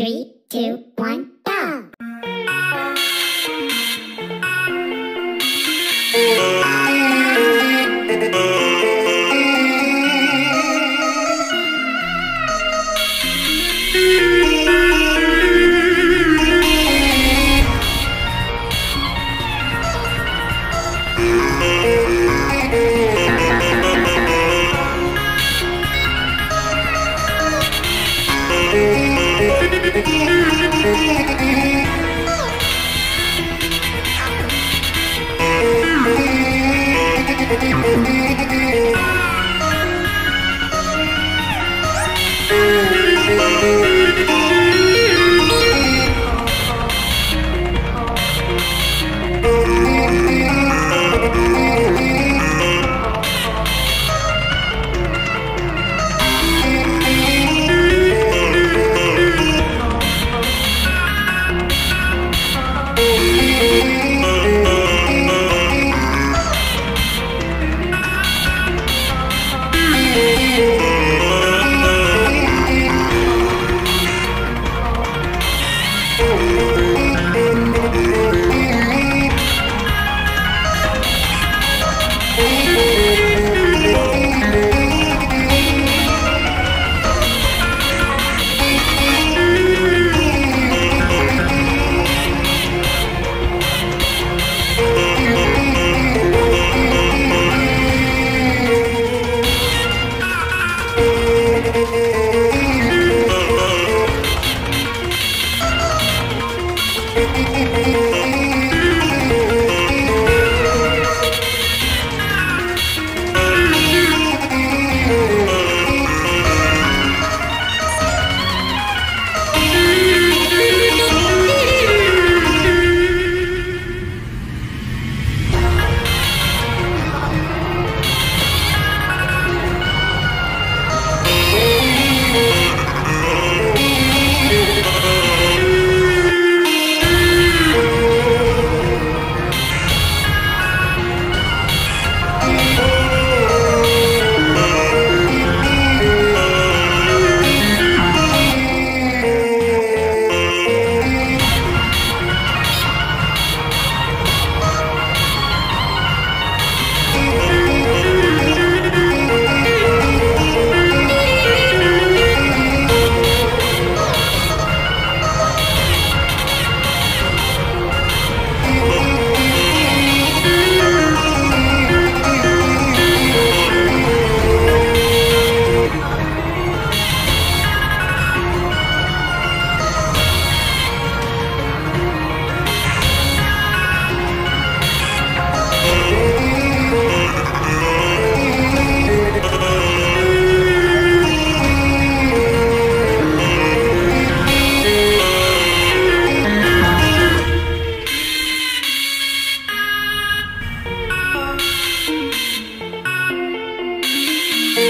Three, two, one, Thank you. Yeah.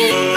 Música